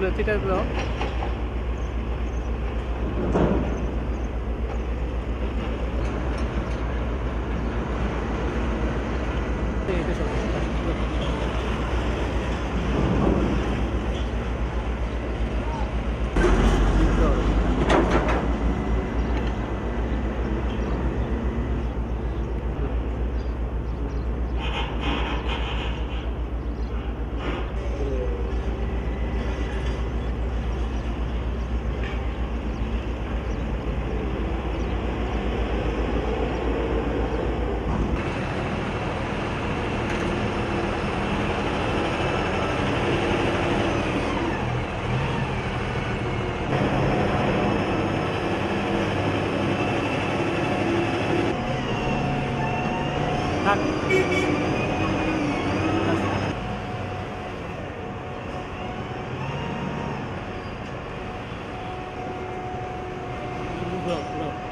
坐地铁不？对对对。Look, look.